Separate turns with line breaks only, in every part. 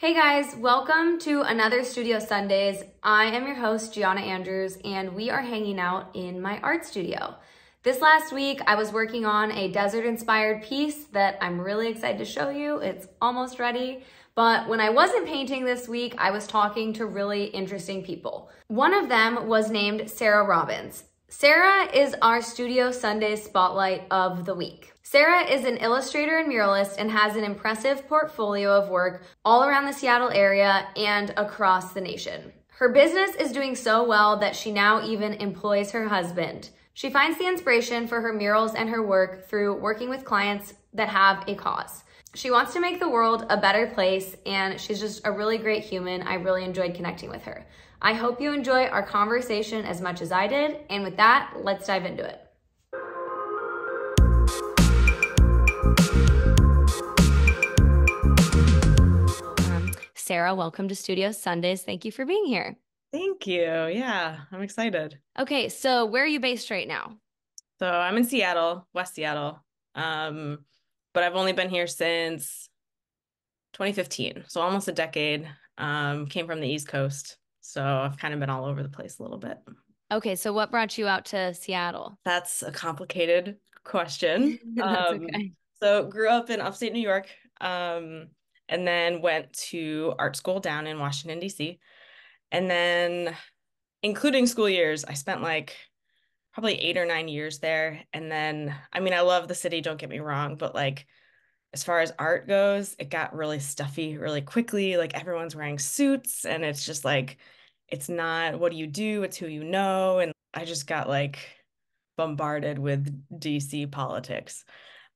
Hey guys, welcome to another Studio Sundays. I am your host, Gianna Andrews, and we are hanging out in my art studio. This last week, I was working on a desert inspired piece that I'm really excited to show you. It's almost ready. But when I wasn't painting this week, I was talking to really interesting people. One of them was named Sarah Robbins. Sarah is our Studio Sunday Spotlight of the Week. Sarah is an illustrator and muralist and has an impressive portfolio of work all around the Seattle area and across the nation. Her business is doing so well that she now even employs her husband. She finds the inspiration for her murals and her work through working with clients that have a cause. She wants to make the world a better place and she's just a really great human. I really enjoyed connecting with her. I hope you enjoy our conversation as much as I did. And with that, let's dive into it. Sarah, welcome to Studio Sundays. Thank you for being here.
Thank you. Yeah, I'm excited.
Okay, so where are you based right now?
So I'm in Seattle, West Seattle. Um, but I've only been here since 2015, so almost a decade. Um, came from the East Coast, so I've kind of been all over the place a little bit.
Okay, so what brought you out to Seattle?
That's a complicated question. That's um, okay. So grew up in upstate New York. Um, and then went to art school down in Washington, D.C. And then, including school years, I spent like probably eight or nine years there. And then, I mean, I love the city, don't get me wrong, but like, as far as art goes, it got really stuffy really quickly. Like, everyone's wearing suits, and it's just like, it's not what do you do, it's who you know. And I just got like bombarded with DC politics.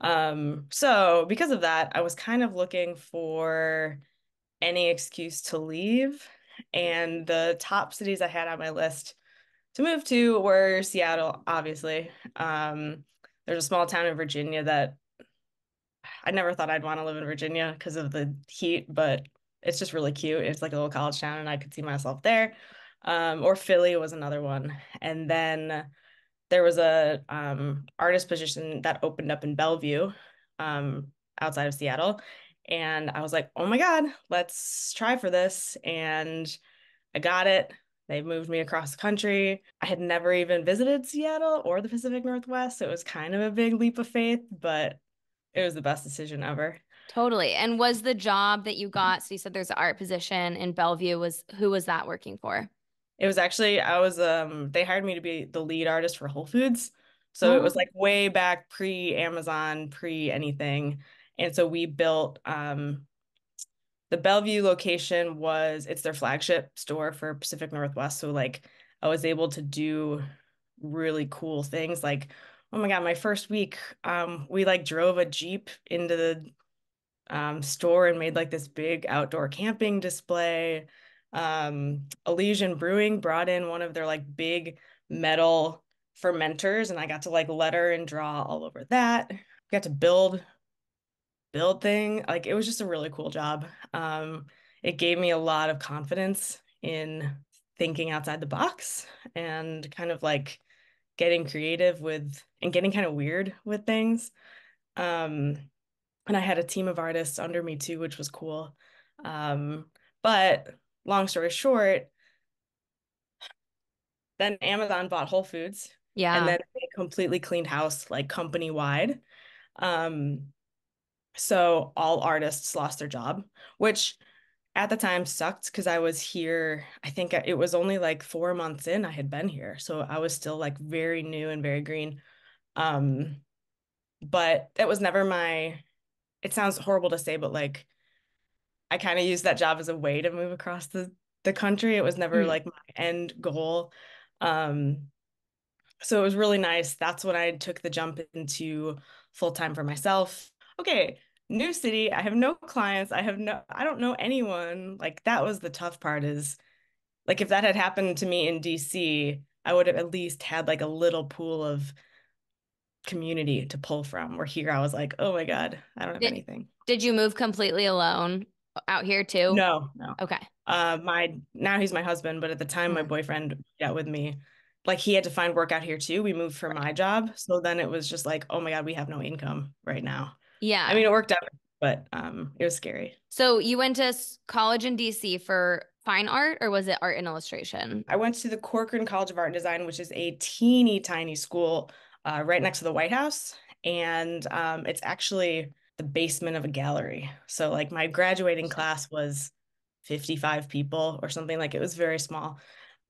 Um, so because of that, I was kind of looking for any excuse to leave. And the top cities I had on my list to move to were Seattle, obviously. Um, there's a small town in Virginia that I never thought I'd want to live in Virginia because of the heat, but it's just really cute. It's like a little college town, and I could see myself there. Um, or Philly was another one. And then there was a um, artist position that opened up in Bellevue, um, outside of Seattle, and I was like, "Oh my god, let's try for this!" And I got it. They moved me across the country. I had never even visited Seattle or the Pacific Northwest, so it was kind of a big leap of faith, but it was the best decision ever.
Totally. And was the job that you got, so you said there's an art position in Bellevue, was who was that working for?
It was actually I was um they hired me to be the lead artist for Whole Foods. So oh. it was oh. like way back pre Amazon, pre anything. And so we built um the Bellevue location was it's their flagship store for Pacific Northwest. So like I was able to do really cool things like oh my god, my first week um we like drove a Jeep into the um store and made like this big outdoor camping display um, Elysian Brewing brought in one of their like big metal fermenters, and I got to like letter and draw all over that. Got to build build thing. Like it was just a really cool job. Um, it gave me a lot of confidence in thinking outside the box and kind of like getting creative with and getting kind of weird with things. Um, and I had a team of artists under me too, which was cool. Um, but long story short, then Amazon bought Whole Foods.
Yeah.
And then they completely cleaned house like company wide. Um, so all artists lost their job, which at the time sucked because I was here. I think it was only like four months in I had been here. So I was still like very new and very green. Um, but that was never my, it sounds horrible to say, but like I kind of used that job as a way to move across the the country. It was never mm. like my end goal. Um, so it was really nice. That's when I took the jump into full time for myself. Okay, new city. I have no clients. I have no. I don't know anyone. Like that was the tough part. Is like if that had happened to me in DC, I would have at least had like a little pool of community to pull from. Where here, I was like, oh my god, I don't have
did,
anything.
Did you move completely alone out here too?
No, no.
Okay.
Uh, my now he's my husband, but at the time, mm-hmm. my boyfriend got with me. Like he had to find work out here too. We moved for my job, so then it was just like, oh my god, we have no income right now.
Yeah.
I mean, it worked out but um, it was scary.
So you went to college in DC for fine art or was it art and illustration?
I went to the Corcoran College of Art and Design, which is a teeny tiny school uh, right next to the White House. And um, it's actually the basement of a gallery. So, like, my graduating class was 55 people or something. Like, it was very small.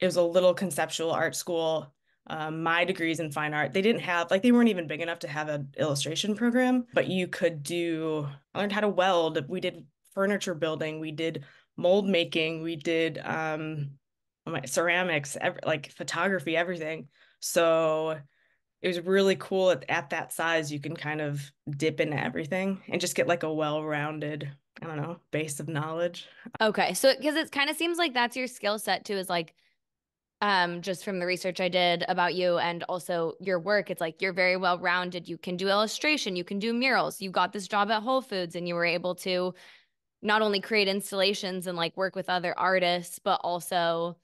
It was a little conceptual art school. Um, my degrees in fine art, they didn't have, like, they weren't even big enough to have an illustration program, but you could do, I learned how to weld. We did furniture building. We did mold making. We did um, ceramics, every, like photography, everything. So it was really cool at, at that size. You can kind of dip into everything and just get like a well rounded, I don't know, base of knowledge.
Okay. So, because it kind of seems like that's your skill set too, is like, um, just from the research I did about you and also your work, it's like you're very well rounded. You can do illustration, you can do murals. You got this job at Whole Foods and you were able to not only create installations and like work with other artists, but also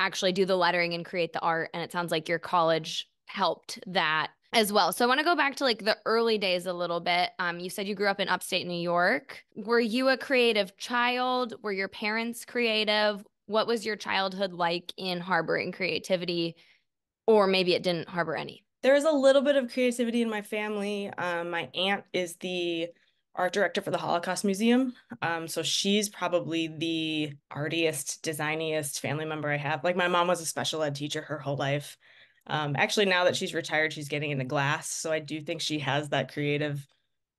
actually do the lettering and create the art. And it sounds like your college helped that as well. So I want to go back to like the early days a little bit. Um, you said you grew up in upstate New York. Were you a creative child? Were your parents creative? What was your childhood like in harboring creativity? Or maybe it didn't harbor any.
There is a little bit of creativity in my family. Um, my aunt is the art director for the Holocaust Museum. Um, so she's probably the artiest, designiest family member I have. Like my mom was a special ed teacher her whole life. Um, actually, now that she's retired, she's getting into glass. So I do think she has that creative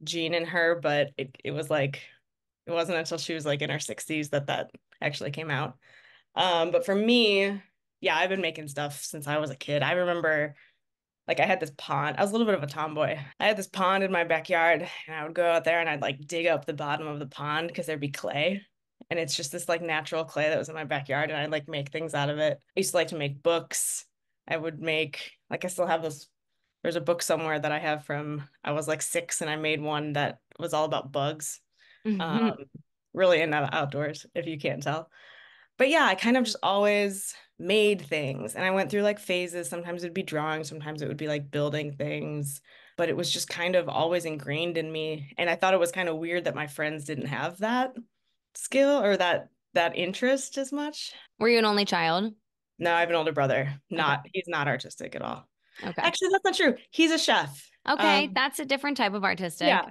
gene in her, but it, it was like, it wasn't until she was like in her 60s that that actually came out. Um, but for me, yeah, I've been making stuff since I was a kid. I remember like I had this pond. I was a little bit of a tomboy. I had this pond in my backyard and I would go out there and I'd like dig up the bottom of the pond because there'd be clay. And it's just this like natural clay that was in my backyard and I'd like make things out of it. I used to like to make books. I would make like I still have this there's a book somewhere that I have from I was like six and I made one that was all about bugs. Mm-hmm. Um, really into outdoors, if you can't tell. But yeah, I kind of just always made things. And I went through like phases. Sometimes it'd be drawing, sometimes it would be like building things. But it was just kind of always ingrained in me. And I thought it was kind of weird that my friends didn't have that skill or that that interest as much.
Were you an only child?
No, I have an older brother. Not okay. he's not artistic at all. Okay. Actually, that's not true. He's a chef.
Okay, um, that's a different type of artistic.
Yeah.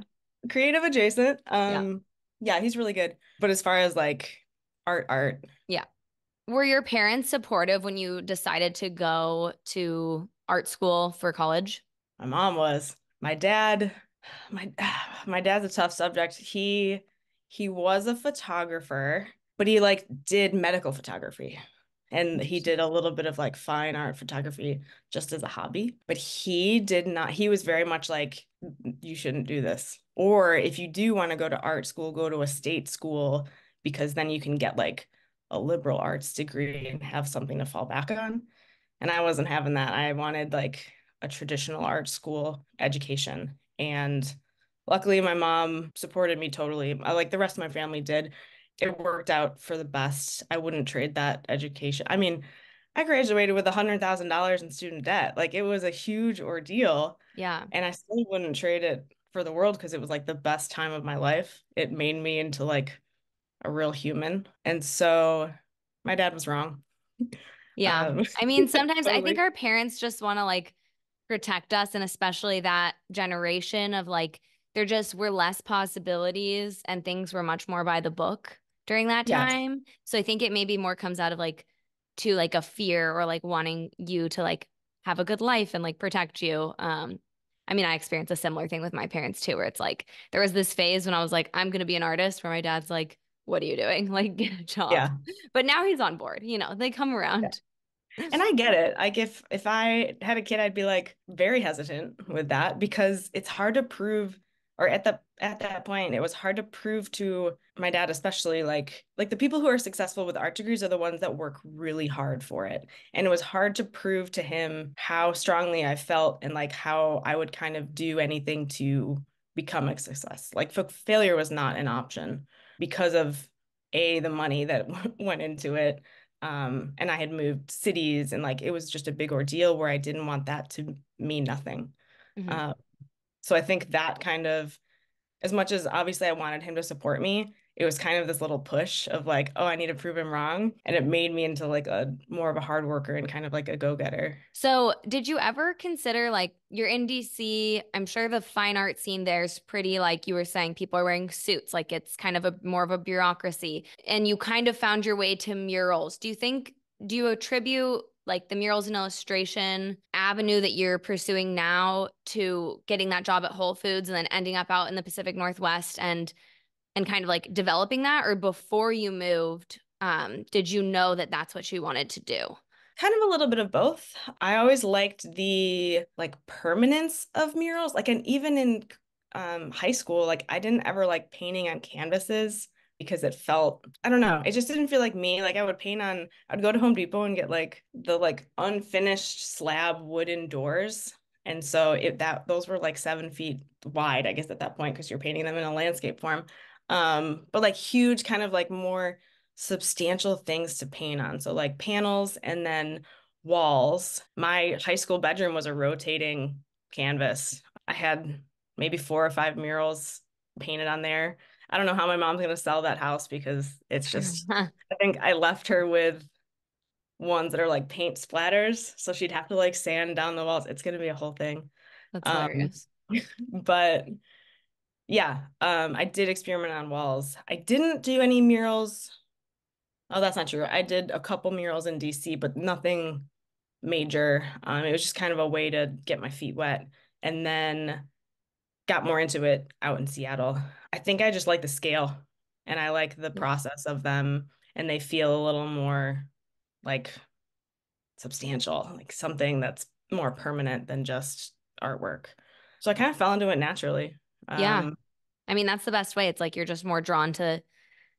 Creative adjacent. Um yeah. yeah, he's really good. But as far as like art art.
Yeah. Were your parents supportive when you decided to go to art school for college?
My mom was. My dad, my my dad's a tough subject. He he was a photographer, but he like did medical photography. And he did a little bit of like fine art photography just as a hobby. But he did not, he was very much like, you shouldn't do this. Or if you do want to go to art school, go to a state school because then you can get like a liberal arts degree and have something to fall back on. And I wasn't having that. I wanted like a traditional art school education. And luckily, my mom supported me totally, like the rest of my family did. It worked out for the best. I wouldn't trade that education. I mean, I graduated with a hundred thousand dollars in student debt. Like it was a huge ordeal.
Yeah.
And I still wouldn't trade it for the world because it was like the best time of my life. It made me into like a real human. And so my dad was wrong.
Yeah. Um, I mean, sometimes totally. I think our parents just want to like protect us, and especially that generation of like, there just were less possibilities and things were much more by the book during that time. Yes. So I think it maybe more comes out of like, to like a fear or like wanting you to like have a good life and like protect you. Um, I mean, I experienced a similar thing with my parents too, where it's like there was this phase when I was like, I'm going to be an artist, where my dad's like, what are you doing? Like, get a job.
Yeah.
But now he's on board. You know, they come around.
Yeah. And I get it. Like if if I had a kid, I'd be like very hesitant with that because it's hard to prove or at the at that point it was hard to prove to my dad especially like like the people who are successful with art degrees are the ones that work really hard for it. And it was hard to prove to him how strongly i felt and like how i would kind of do anything to become a success. Like failure was not an option because of a the money that went into it um, and i had moved cities and like it was just a big ordeal where i didn't want that to mean nothing. Mm-hmm. uh, so i think that kind of as much as obviously I wanted him to support me, it was kind of this little push of like, oh, I need to prove him wrong. And it made me into like a more of a hard worker and kind of like a go getter.
So, did you ever consider like you're in DC? I'm sure the fine art scene there's pretty, like you were saying, people are wearing suits, like it's kind of a more of a bureaucracy. And you kind of found your way to murals. Do you think, do you attribute like the murals and illustration avenue that you're pursuing now to getting that job at Whole Foods and then ending up out in the Pacific Northwest and and kind of like developing that? Or before you moved um, did you know that that's what you wanted to do?
Kind of a little bit of both. I always liked the like permanence of murals. Like and even in um, high school like i didn't ever like painting on canvases because it felt i don't know it just didn't feel like me like i would paint on i'd go to home depot and get like the like unfinished slab wooden doors and so it that those were like seven feet wide i guess at that point because you're painting them in a landscape form um, but like huge kind of like more substantial things to paint on. So like panels and then walls. My high school bedroom was a rotating canvas. I had maybe four or five murals painted on there. I don't know how my mom's going to sell that house because it's just, I think I left her with ones that are like paint splatters. So she'd have to like sand down the walls. It's going to be a whole thing.
That's um, hilarious.
but yeah, um, I did experiment on walls. I didn't do any murals. Oh, that's not true. I did a couple murals in DC, but nothing major. Um, it was just kind of a way to get my feet wet, and then got more into it out in Seattle. I think I just like the scale, and I like the process of them, and they feel a little more like substantial, like something that's more permanent than just artwork. So I kind of fell into it naturally.
Yeah. Um, I mean, that's the best way. It's like you're just more drawn to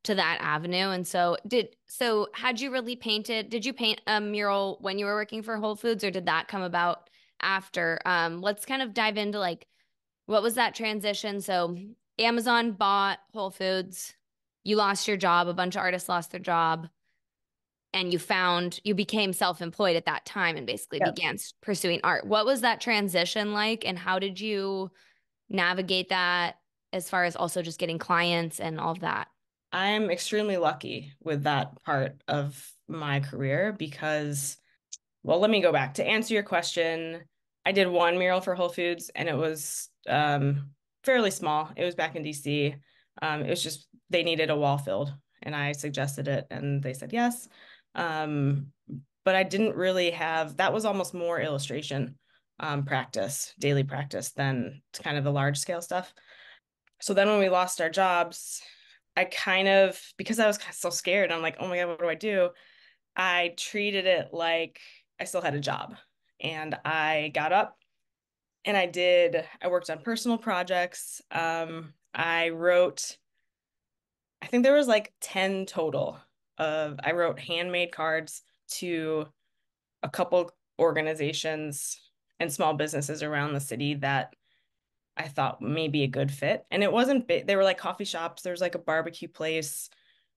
to that avenue. And so did so had you really painted did you paint a mural when you were working for Whole Foods or did that come about after? Um let's kind of dive into like what was that transition? So Amazon bought Whole Foods, you lost your job, a bunch of artists lost their job and you found you became self-employed at that time and basically yep. began pursuing art. What was that transition like and how did you navigate that as far as also just getting clients and all of that?
I'm extremely lucky with that part of my career because, well, let me go back to answer your question. I did one mural for Whole Foods and it was um, fairly small. It was back in DC. Um, it was just they needed a wall filled and I suggested it and they said yes. Um, but I didn't really have that was almost more illustration um, practice, daily practice, than kind of the large scale stuff. So then when we lost our jobs, I kind of, because I was so scared, I'm like, oh my God, what do I do? I treated it like I still had a job. And I got up and I did, I worked on personal projects. Um, I wrote, I think there was like 10 total of, I wrote handmade cards to a couple organizations and small businesses around the city that I thought may be a good fit. And it wasn't big. They were like coffee shops. There's like a barbecue place,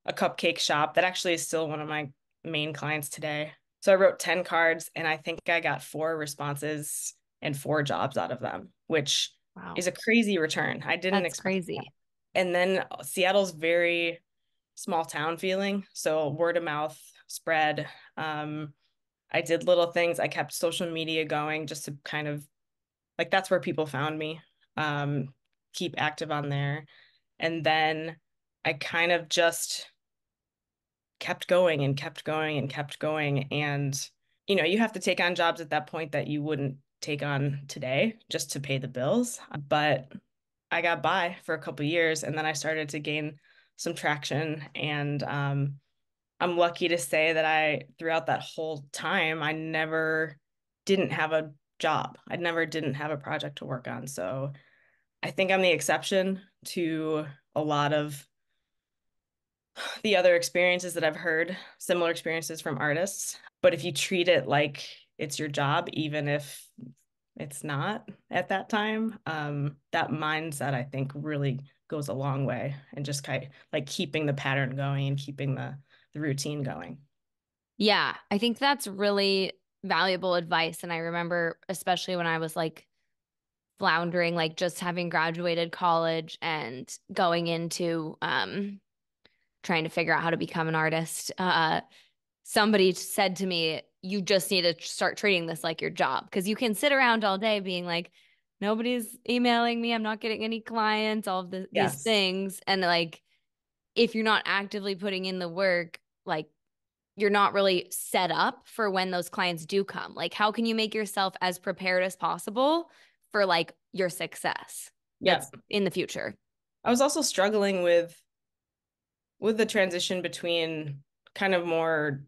a cupcake shop that actually is still one of my main clients today. So I wrote 10 cards and I think I got four responses and four jobs out of them, which wow. is a crazy return. I didn't
That's expect crazy. That.
And then Seattle's very small town feeling. So word of mouth spread. Um, I did little things. I kept social media going just to kind of like that's where people found me. Um, keep active on there. And then I kind of just kept going and kept going and kept going. And, you know, you have to take on jobs at that point that you wouldn't take on today just to pay the bills. But I got by for a couple years and then I started to gain some traction and um, I'm lucky to say that I, throughout that whole time, I never didn't have a job. I never didn't have a project to work on. So I think I'm the exception to a lot of the other experiences that I've heard, similar experiences from artists. But if you treat it like it's your job, even if it's not at that time, um, that mindset I think really goes a long way and just kind of like keeping the pattern going and keeping the the routine going.
Yeah, I think that's really valuable advice. And I remember, especially when I was like floundering, like just having graduated college and going into um, trying to figure out how to become an artist, uh, somebody said to me, you just need to start treating this like your job because you can sit around all day being like, nobody's emailing me, I'm not getting any clients, all of the, yes. these things. And like, if you're not actively putting in the work, like you're not really set up for when those clients do come. Like, how can you make yourself as prepared as possible for like your success?
Yeah.
in the future.
I was also struggling with with the transition between kind of more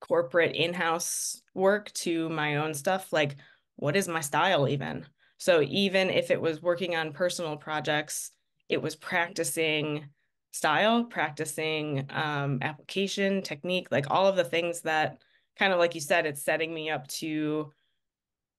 corporate in-house work to my own stuff like what is my style even? So even if it was working on personal projects it was practicing style practicing um, application technique like all of the things that kind of like you said it's setting me up to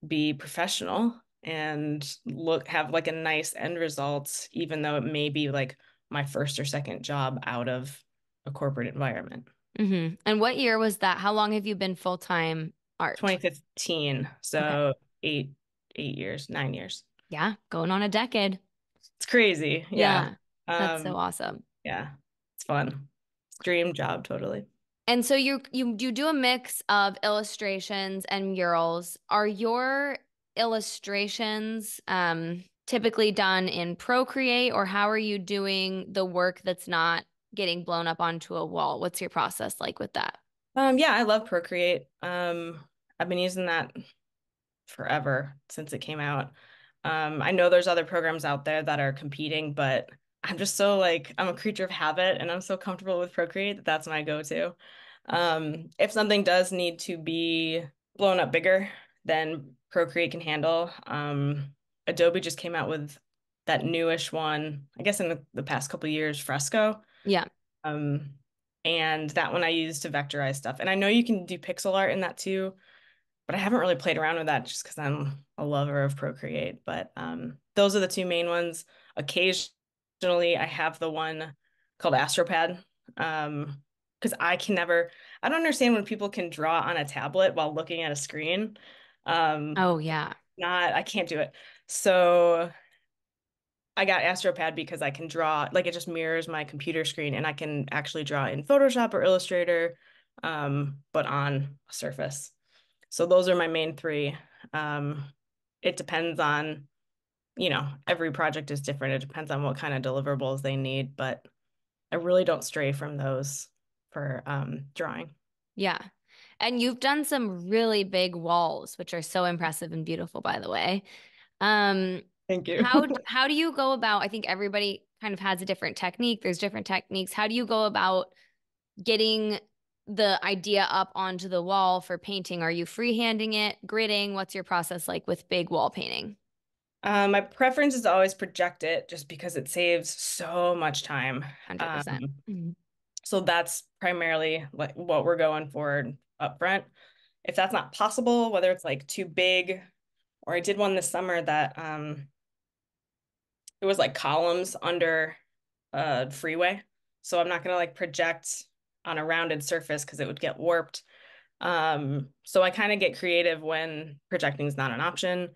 be professional and look have like a nice end result even though it may be like my first or second job out of a corporate environment
Mm-hmm. And what year was that? How long have you been full time art?
2015. So okay. eight eight years, nine years.
Yeah, going on a decade.
It's crazy. Yeah,
yeah that's um, so awesome.
Yeah, it's fun. Dream job, totally.
And so you you you do a mix of illustrations and murals. Are your illustrations um, typically done in Procreate, or how are you doing the work that's not getting blown up onto a wall. What's your process like with that?
Um, yeah, I love Procreate. Um, I've been using that forever since it came out. Um, I know there's other programs out there that are competing, but I'm just so like I'm a creature of habit and I'm so comfortable with Procreate that that's my go-to. Um, if something does need to be blown up bigger than Procreate can handle, um, Adobe just came out with that newish one, I guess in the, the past couple years, Fresco.
Yeah.
Um, and that one I use to vectorize stuff. And I know you can do pixel art in that too, but I haven't really played around with that just because I'm a lover of Procreate. But um, those are the two main ones. Occasionally, I have the one called Astropad. Um, because I can never, I don't understand when people can draw on a tablet while looking at a screen.
Um, oh yeah,
not I can't do it. So I got Astropad because I can draw, like it just mirrors my computer screen and I can actually draw in Photoshop or Illustrator, um, but on a surface. So those are my main three. Um, it depends on, you know, every project is different. It depends on what kind of deliverables they need, but I really don't stray from those for um, drawing.
Yeah. And you've done some really big walls, which are so impressive and beautiful, by the way. Um,
Thank you.
how how do you go about? I think everybody kind of has a different technique. There's different techniques. How do you go about getting the idea up onto the wall for painting? Are you freehanding it, gridding? What's your process like with big wall painting?
Um, my preference is always project it just because it saves so much time.
100%. Um, mm-hmm.
So that's primarily like what we're going for up front. If that's not possible, whether it's like too big, or I did one this summer that um it was like columns under a freeway. So I'm not going to like project on a rounded surface because it would get warped. Um, so I kind of get creative when projecting is not an option.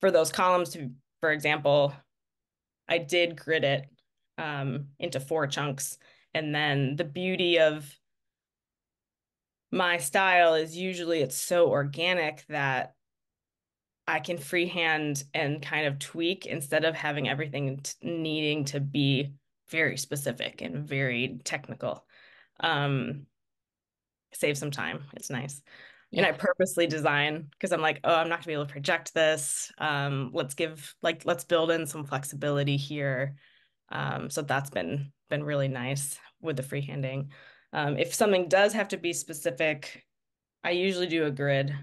For those columns, to, for example, I did grid it um, into four chunks. And then the beauty of my style is usually it's so organic that I can freehand and kind of tweak instead of having everything needing to be very specific and very technical. Um, save some time. It's nice. Yeah. And I purposely design because I'm like, oh, I'm not gonna be able to project this. Um, let's give like let's build in some flexibility here. Um, so that's been been really nice with the freehanding. Um, if something does have to be specific, I usually do a grid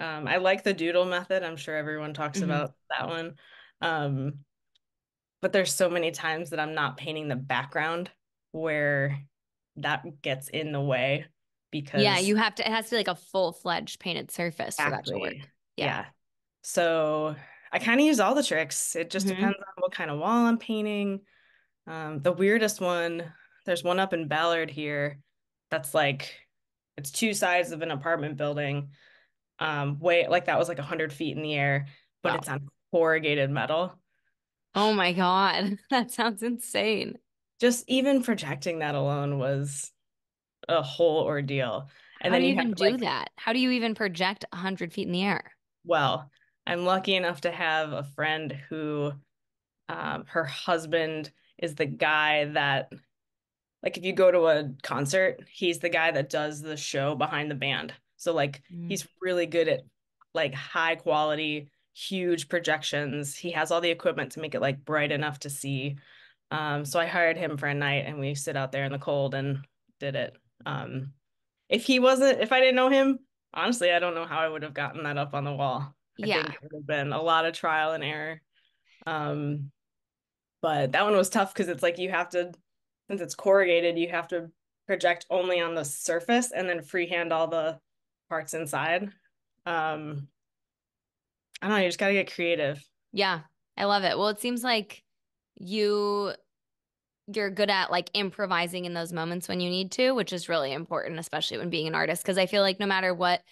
um, I like the doodle method. I'm sure everyone talks mm-hmm. about that one. Um, but there's so many times that I'm not painting the background where that gets in the way because
yeah, you have to. It has to be like a full fledged painted surface for that to work.
Yeah. yeah. So I kind of use all the tricks. It just mm-hmm. depends on what kind of wall I'm painting. Um, the weirdest one, there's one up in Ballard here that's like it's two sides of an apartment building um way like that was like 100 feet in the air but wow. it's on corrugated metal.
Oh my God. That sounds insane.
Just even projecting that alone was a whole ordeal.
And How then do you, even do like, that? How do you even project 100 feet in the air?
Well, I'm lucky enough to have a friend who um, her husband is the guy that like if you go to a concert, he's the guy that does the show behind the band. So like mm. he's really good at like high quality, huge projections. He has all the equipment to make it like bright enough to see. Um, so I hired him for a night and we sit out there in the cold and did it. Um, if he wasn't, if I didn't know him, honestly, I don't know how I would have gotten that up on the wall. I yeah. think it would have been a lot of trial and error. Um, but that one was tough because it's like you have to since it's corrugated, you have to project only on the surface and then freehand all the parts inside. Um, I don't know, you just gotta get creative.
Yeah, I love it. Well, it seems like you you're good at like improvising in those moments when you need to, which is really important, especially when being an artist. Cause I feel like no matter what,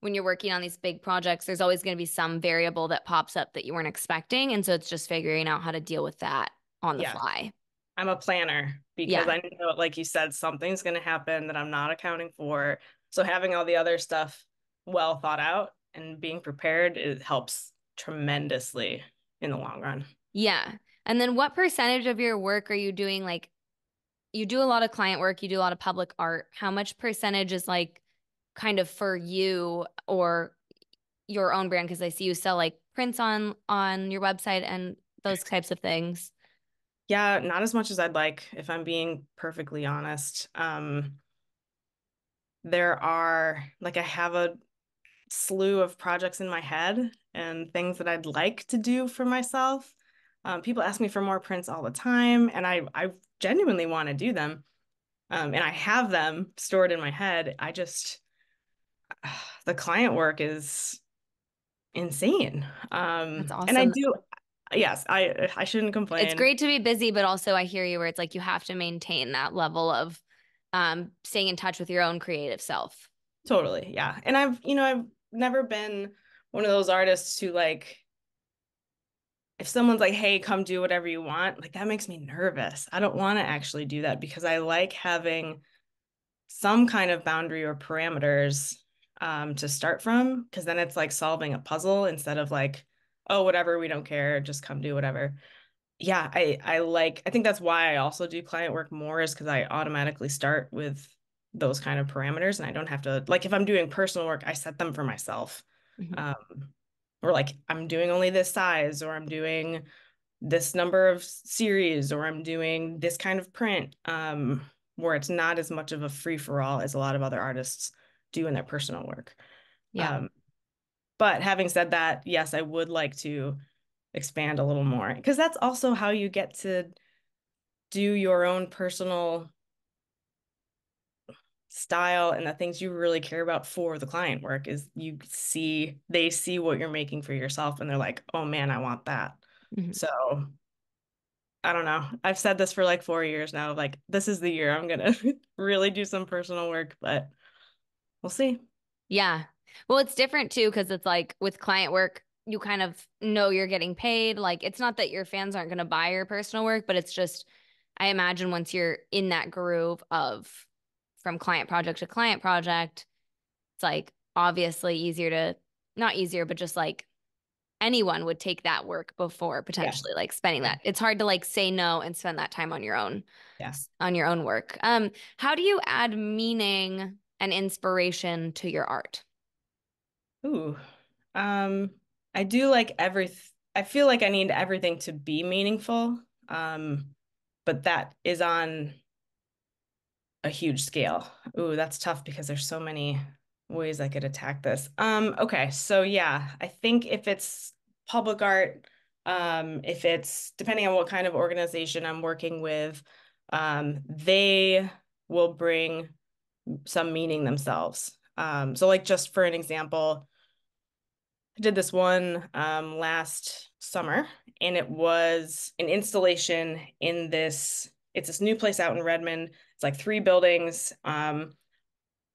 when you're working on these big projects, there's always going to be some variable that pops up that you weren't expecting. And so it's just figuring out how to deal with that on the yeah. fly.
I'm a planner because yeah. I know, like you said, something's going to happen that I'm not accounting for. So having all the other stuff well thought out and being prepared it helps tremendously in the long run.
Yeah. And then what percentage of your work are you doing like you do a lot of client work, you do a lot of public art. How much percentage is like kind of for you or your own brand because I see you sell like prints on on your website and those types of things.
Yeah, not as much as I'd like, if I'm being perfectly honest. Um, there are, like, I have a slew of projects in my head and things that I'd like to do for myself. Um, people ask me for more prints all the time, and I, I genuinely want to do them. Um, and I have them stored in my head. I just, the client work is insane. Um, That's awesome. And I do, yes, I I shouldn't complain.
It's great to be busy, but also I hear you where it's like you have to maintain that level of um staying in touch with your own creative self.
Totally. Yeah. And I've, you know, I've never been one of those artists who like if someone's like, "Hey, come do whatever you want," like that makes me nervous. I don't want to actually do that because I like having some kind of boundary or parameters um, to start from because then it's like solving a puzzle instead of like oh whatever we don't care just come do whatever yeah i i like i think that's why i also do client work more is because i automatically start with those kind of parameters and i don't have to like if i'm doing personal work i set them for myself mm-hmm. um or like i'm doing only this size or i'm doing this number of series or i'm doing this kind of print um where it's not as much of a free for all as a lot of other artists do in their personal work yeah um, but having said that, yes, I would like to expand a little more because that's also how you get to do your own personal style and the things you really care about for the client work is you see they see what you're making for yourself and they're like oh man i want that. Mm-hmm. so i don't know. I've said this for like four years now like this is the year i'm gonna really do some personal work but we'll see.
Yeah. Well, it's different too because it's like with client work, you kind of know you're getting paid. Like it's not that your fans aren't going to buy your personal work, but it's just I imagine once you're in that groove of from client project to client project, it's like obviously easier to not easier, but just like anyone would take that work before potentially yeah. like spending that. It's hard to like say no and spend that time on your own.
Yes.
On your own work. Um how do you add meaning and inspiration to your art?
Ooh. Um, I do like every I feel like I need everything to be meaningful. Um, but that is on a huge scale. Ooh, that's tough because there's so many ways I could attack this. Um, okay, so yeah, I think if it's public art, um, if it's depending on what kind of organization I'm working with, um, they will bring some meaning themselves. Um, so like just for an example, Did this one um, last summer, and it was an installation in this. It's this new place out in Redmond. It's like three buildings. Um,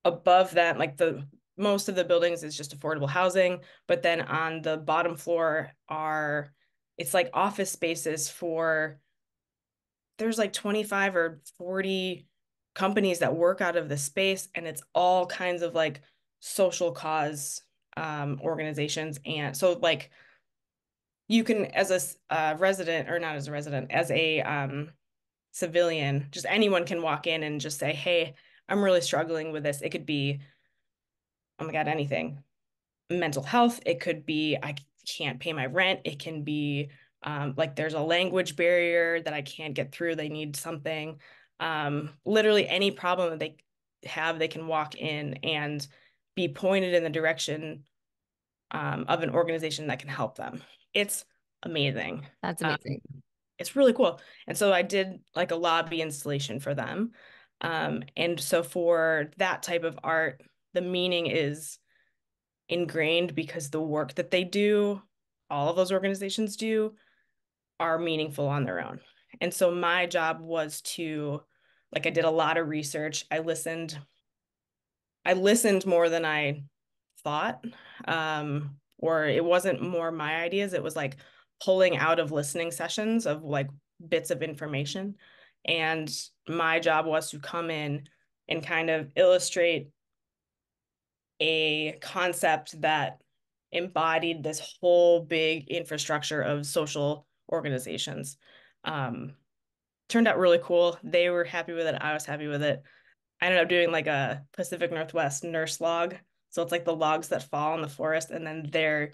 above that, like the most of the buildings is just affordable housing, but then on the bottom floor are it's like office spaces for there's like 25 or 40 companies that work out of the space and it's all kinds of like social cause um, organizations. And so like you can as a resident or not as a resident as a um, civilian just anyone can walk in and just say hey i'm really struggling with this. It could be oh my god anything. Mental health. It could be i can't pay my rent. It can be um, like there's a language barrier that i can't get through. They need something. Um, literally any problem that they have they can walk in and be pointed in the direction um, of an organization that can help them it's amazing
that's amazing
um, it's really cool and so i did like a lobby installation for them um, and so for that type of art the meaning is ingrained because the work that they do, all of those organizations do, are meaningful on their own. And so my job was to, like, I did a lot of research. I listened. I listened more than I thought. Um, or it wasn't more my ideas. It was like pulling out of listening sessions of like bits of information. And my job was to come in and kind of illustrate a concept that embodied this whole big infrastructure of social organizations. Um, turned out really cool. They were happy with it. I was happy with it. I ended up doing like a Pacific Northwest nurse log. So it's like the logs that fall in the forest, and then they're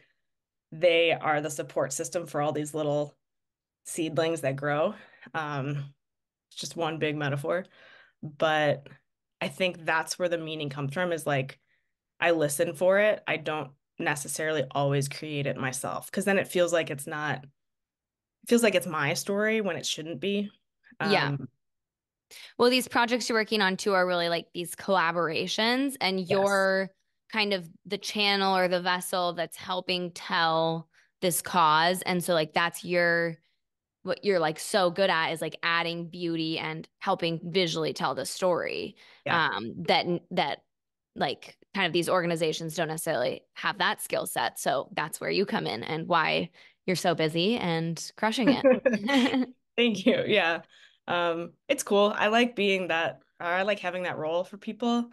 they are the support system for all these little seedlings that grow. Um, it's just one big metaphor, but I think that's where the meaning comes from. Is like I listen for it. I don't necessarily always create it myself because then it feels like it's not it feels like it's my story when it shouldn't be.
Um, yeah. Well, these projects you're working on too are really like these collaborations and yes. you're kind of the channel or the vessel that's helping tell this cause and so like that's your what you're like so good at is like adding beauty and helping visually tell the story yeah. um that that like kind of these organizations don't necessarily have that skill set. So that's where you come in and why you're so busy and crushing it.
Thank you. Yeah. Um, it's cool. I like being that, I like having that role for people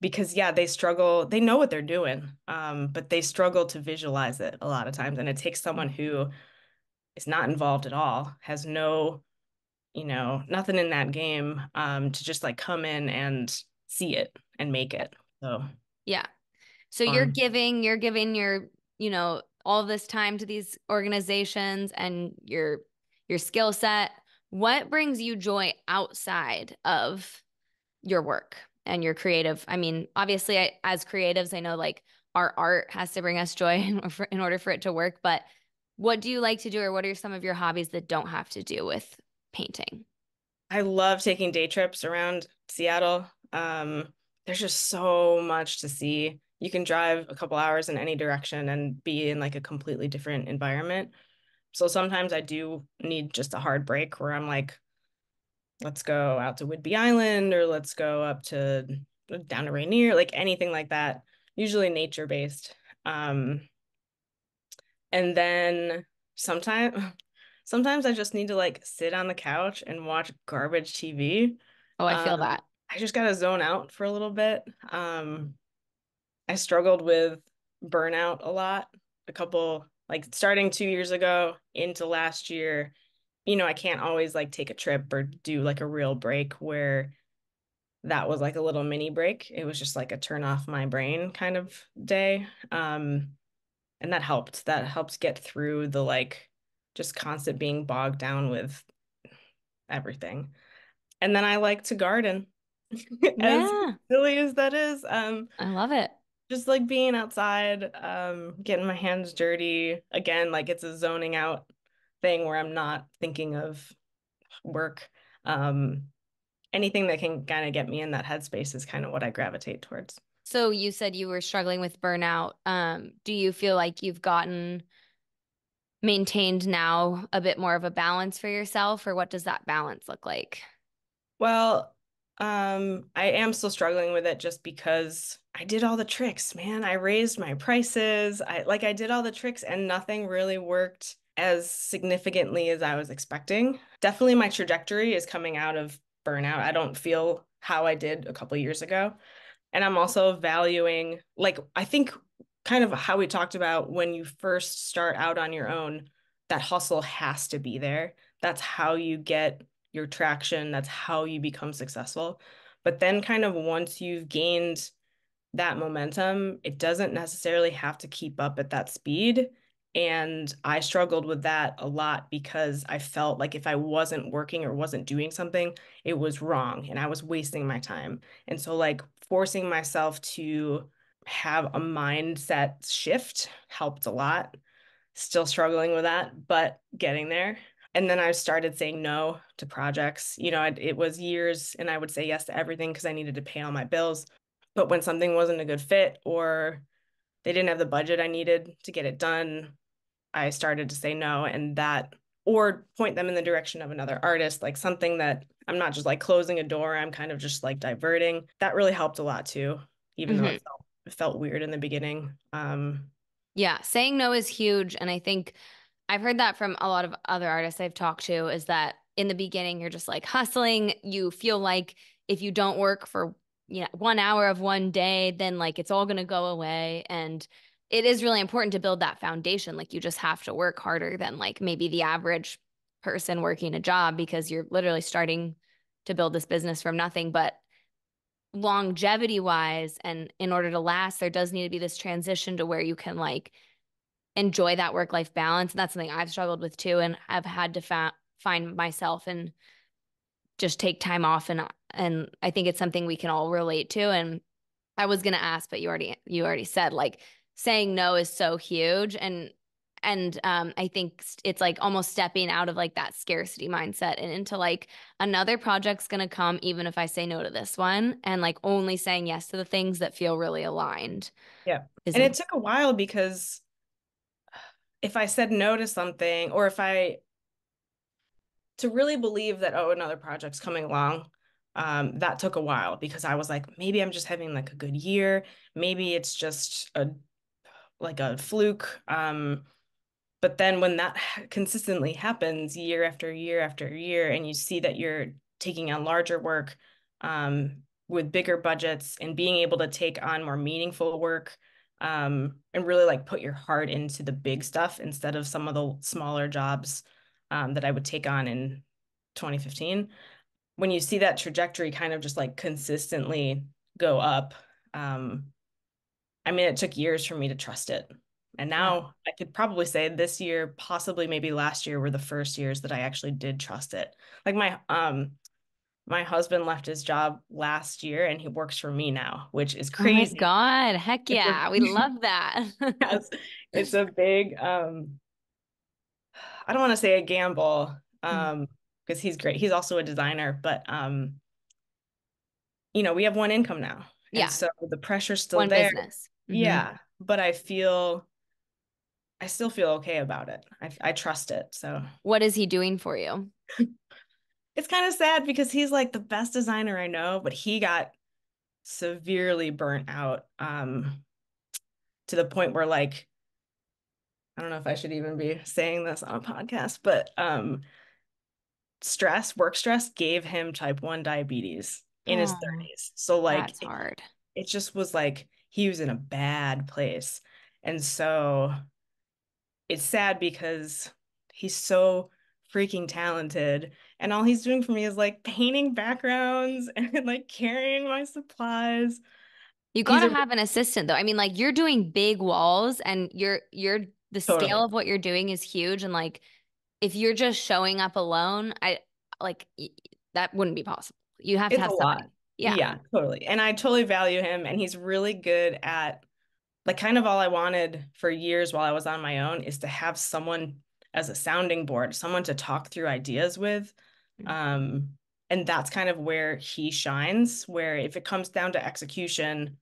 because yeah, they struggle, they know what they're doing. Um, but they struggle to visualize it a lot of times. And it takes someone who is not involved at all, has no, you know, nothing in that game, um, to just like come in and see it and make it. So
yeah. So you're giving, you're giving your, you know, all this time to these organizations and your your skill set. What brings you joy outside of your work and your creative? I mean, obviously, I, as creatives, I know like our art has to bring us joy in, in order for it to work. But what do you like to do, or what are some of your hobbies that don't have to do with painting?
I love taking day trips around Seattle. Um, there's just so much to see. You can drive a couple hours in any direction and be in like a completely different environment. So sometimes I do need just a hard break where I'm like, let's go out to Whidbey Island or let's go up to down to Rainier, like anything like that, usually nature based. Um, and then sometimes sometimes I just need to like sit on the couch and watch garbage TV.
Oh, I feel um, that.
I just got to zone out for a little bit. Um, I struggled with burnout a lot. A couple, like starting two years ago into last year, you know, I can't always like take a trip or do like a real break where that was like a little mini break. It was just like a turn off my brain kind of day. Um, and that helped. That helps get through the like just constant being bogged down with everything. And then I like to garden.
yeah.
as silly as that is. Um,
I love it.
Just like being outside, um, getting my hands dirty. Again, like it's a zoning out thing where I'm not thinking of work. Um, anything that can kind of get me in that headspace is kind of what I gravitate towards.
So you said you were struggling with burnout. Um, do you feel like you've gotten maintained now a bit more of a balance for yourself, or what does that balance look like?
Well, Um, I am still struggling with it just because I did all the tricks, man. I raised my prices. I like I did all the tricks and nothing really worked as significantly as I was expecting. Definitely my trajectory is coming out of burnout. I don't feel how I did a couple years ago. And I'm also valuing like I think kind of how we talked about when you first start out on your own, that hustle has to be there. That's how you get your traction. That's how you become successful. But then, kind of once you've gained that momentum, it doesn't necessarily have to keep up at that speed. And I struggled with that a lot because I felt like if I wasn't working or wasn't doing something, it was wrong and I was wasting my time. And so, like, forcing myself to have a mindset shift helped a lot. Still struggling with that, but getting there. And then I started saying no to projects. You know, it, it was years and I would say yes to everything because I needed to pay all my bills. But when something wasn't a good fit or they didn't have the budget I needed to get it done, I started to say no. And that, or point them in the direction of another artist, like something that I'm not just like closing a door, I'm kind of just like diverting. That really helped a lot too, even mm-hmm. though it felt, it felt weird in the beginning. Um,
yeah, saying no is huge. And I think I've heard that from a lot of other artists I've talked to is that in the beginning you're just like hustling. You feel like if you don't work for you know one hour of one day, then like it's all gonna go away. And it is really important to build that foundation. Like you just have to work harder than like maybe the average person working a job because you're literally starting to build this business from nothing. But longevity wise and in order to last, there does need to be this transition to where you can like enjoy that work life balance. And that's something I've struggled with too. And I've had to fa- find myself and just take time off. And, and I think it's something we can all relate to. And I was going to ask, but you already, you already said like saying no is so huge. And, and um, I think it's like almost stepping out of like that scarcity mindset and into like another project's gonna come even if I say no to this one, and like only saying yes to the things that feel really aligned.
Yeah, and it took a while because if I said no to something or if I to really believe that oh another project's coming along um, that took a while because I was like maybe I'm just having like a good year. Maybe it's just a like a fluke. Um, but then when that consistently happens year after year after year and you see that you're taking on larger work um, with bigger budgets and being able to take on more meaningful work um, and really like put your heart into the big stuff instead of some of the smaller jobs um, that I would take on in 2015. When you see that trajectory kind of just like consistently go up, um, I mean, it took years for me to trust it. And now I could probably say this year, possibly maybe last year, were the first years that I actually did trust it. Like my um my husband left his job last year and he works for me now, which is crazy.
Oh my God. Heck yeah. A, we love that.
yes, it's a big um I don't want to say a gamble hmm. um because he's great. He's also a designer, but um you know, we have one income now.
Yeah.
so the pressure's still one there. Business. Mm-hmm. Yeah. But I feel I still feel okay about it. I I trust it. So
what is he doing for you?
it's kind of sad because he's like the best designer I know, but he got severely burnt out um to the point where like I don't know if I should even be saying this on a podcast, but um stress, work stress gave him type 1 diabetes in oh, his 30s. So like
that's hard.
It, it just was like he was in a bad place. And so it's sad because he's so freaking talented. And all he's doing for me is like painting backgrounds and like carrying my supplies.
You gotta a- have an assistant though. I mean like you're doing big walls and you're you're the totally. scale of what you're doing is huge. And like if you're just showing up alone i like that wouldn't be possible. You have
it's
to have
something yeah. Yeah totally. And i totally value him and he's really good at like kind of all i wanted for years while i was on my own is to have someone as a sounding board, someone to talk through ideas with. Mm-hmm. Um, and that's kind of where he shines, where if it comes down to execution,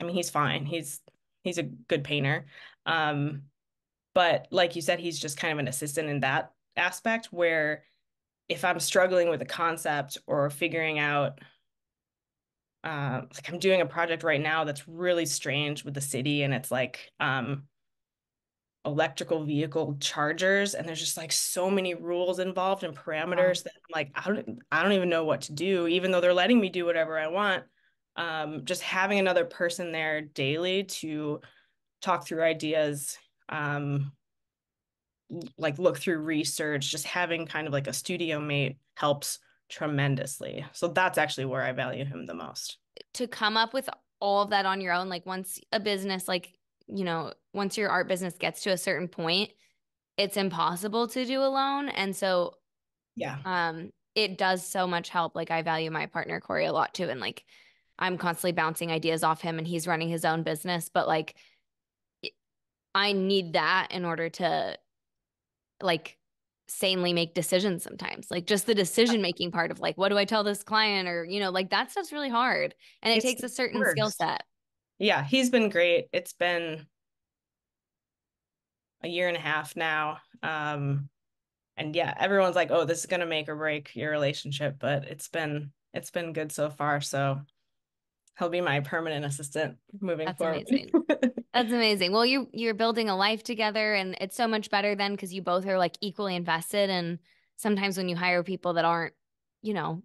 I mean, he's fine. He's he's a good painter. Um, but like you said, he's just kind of an assistant in that aspect where if I'm struggling with a concept or figuring out uh, like I'm doing a project right now that's really strange with the city and it's like um electrical vehicle chargers and there's just like so many rules involved and parameters wow. that I'm like I don't I don't even know what to do even though they're letting me do whatever I want. Um just having another person there daily to talk through ideas um like look through research just having kind of like a studio mate helps tremendously. So that's actually where I value him the most.
To come up with all of that on your own like once a business like you know, once your art business gets to a certain point, it's impossible to do alone. And so,
yeah,
um, it does so much help. Like, I value my partner, Corey, a lot too. And like, I'm constantly bouncing ideas off him and he's running his own business. But like, I need that in order to like sanely make decisions sometimes. Like, just the decision making part of like, what do I tell this client? Or, you know, like that stuff's really hard and it it's takes a certain skill set
yeah, he's been great. It's been a year and a half now. Um, and yeah, everyone's like, "Oh, this is gonna make or break your relationship," but it's been it's been good so far. So he'll be my permanent assistant moving
That's
forward.
Amazing. That's amazing. Well, you you're building a life together, and it's so much better then because you both are like equally invested. And sometimes when you hire people that aren't, you know,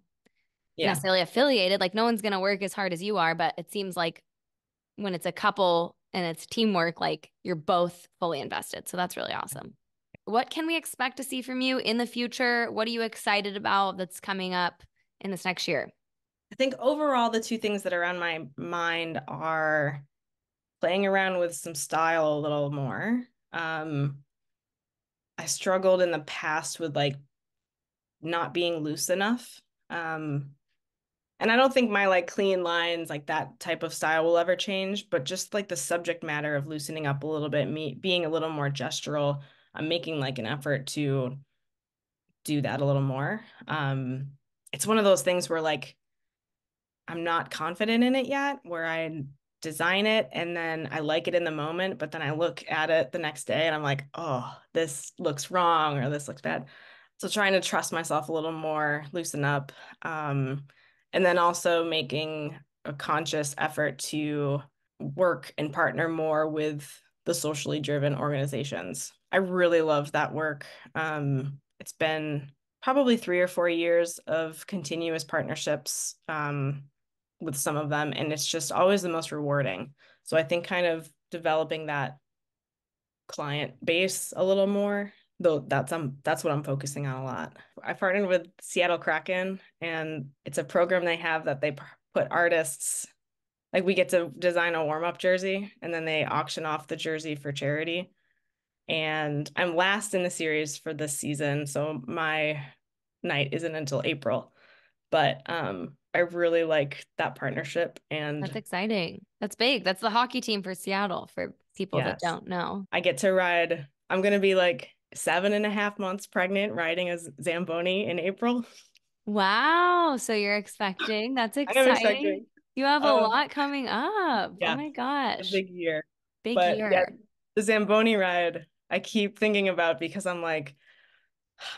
yeah. necessarily affiliated, like no one's gonna work as hard as you are, but it seems like when it's a couple and it's teamwork, like you're both fully invested. So that's really awesome. What can we expect to see from you in the future? What are you excited about that's coming up in this next year?
I think overall, the two things that are on my mind are playing around with some style a little more. Um, I struggled in the past with like not being loose enough. Um, and I don't think my like clean lines, like that type of style will ever change, but just like the subject matter of loosening up a little bit, me being a little more gestural, I'm making like an effort to do that a little more. Um, it's one of those things where like I'm not confident in it yet, where I design it and then I like it in the moment, but then I look at it the next day and I'm like, oh, this looks wrong or this looks bad. So trying to trust myself a little more, loosen up. Um, and then also making a conscious effort to work and partner more with the socially driven organizations. I really love that work. Um, it's been probably three or four years of continuous partnerships um, with some of them, and it's just always the most rewarding. So I think kind of developing that client base a little more though that's um that's what I'm focusing on a lot. I partnered with Seattle Kraken and it's a program they have that they put artists like we get to design a warm-up jersey and then they auction off the jersey for charity. And I'm last in the series for this season, so my night isn't until April. But um I really like that partnership and
That's exciting. That's big. That's the hockey team for Seattle for people yes. that don't know.
I get to ride I'm gonna be like seven and a half months pregnant riding a Zamboni in April.
Wow. So you're expecting. That's exciting. Expecting. You have a um, lot coming up. Yeah, oh my gosh.
big year.
Big but year. Yeah,
the Zamboni ride, I keep thinking about because I'm like,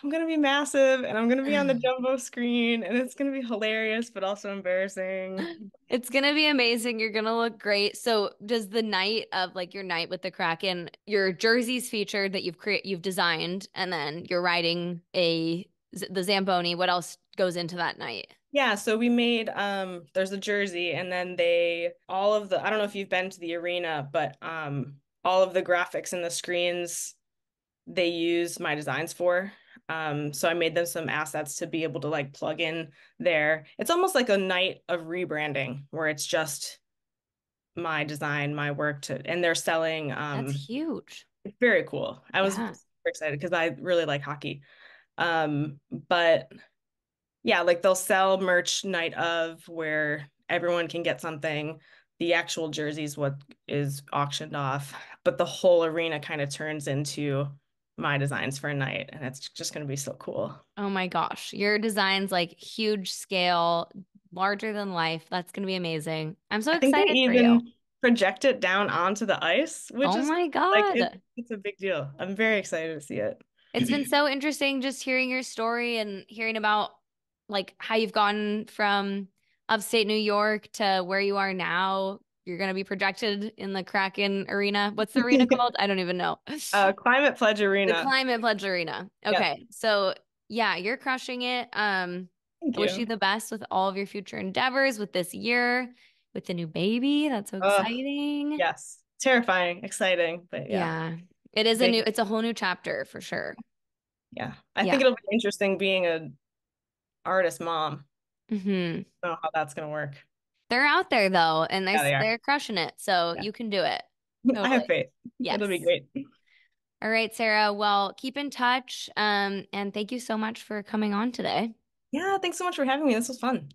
I'm gonna be massive and I'm gonna be on the jumbo screen and it's gonna be hilarious but also embarrassing.
It's gonna be amazing. You're gonna look great. So does the night of like your night with the Kraken, your jerseys featured that you've created you've designed and then you're riding a the Zamboni. What else goes into that night?
Yeah, so we made um there's a jersey and then they all of the I don't know if you've been to the arena, but um all of the graphics and the screens they use my designs for. Um, so I made them some assets to be able to like plug in there. It's almost like a night of rebranding where it's just my design, my work to, and they're selling. Um,
That's huge.
It's very cool. I was super excited because I really like hockey. Um, but yeah, like they'll sell merch night of where everyone can get something. The actual jerseys what is auctioned off, but the whole arena kind of turns into my designs for a night and it's just going to be so cool.
Oh my gosh. Your designs like huge scale, larger than life. That's going to be amazing. I'm so I excited for you.
Project it down onto the ice, which
oh
is
my god.
Like, it, it's a big deal. I'm very excited to see it.
It's been so interesting just hearing your story and hearing about like how you've gone from upstate New York to where you are now. You're going to be projected in the Kraken Arena. What's the arena called? I don't even know.
Uh, Climate Pledge Arena.
The Climate Pledge Arena. Okay. Yep. So, yeah, you're crushing it. Um, Thank wish you. you the best with all of your future endeavors with this year, with the new baby. That's so exciting.
Uh, yes. Terrifying, exciting, but yeah.
Yeah. It is a new it's a whole new chapter for sure.
Yeah. I yeah. think it'll be interesting being a artist mom.
Mm-hmm.
I don't know how that's gonna work.
They're out there though, and they're yeah, they are crushing it. So yeah. you can do it.
Totally. I have faith. Yeah, it'll be great.
All right, Sarah. Well, keep in touch. Um, and thank you so much for coming on today.
Yeah, thanks so much for having me. This was fun.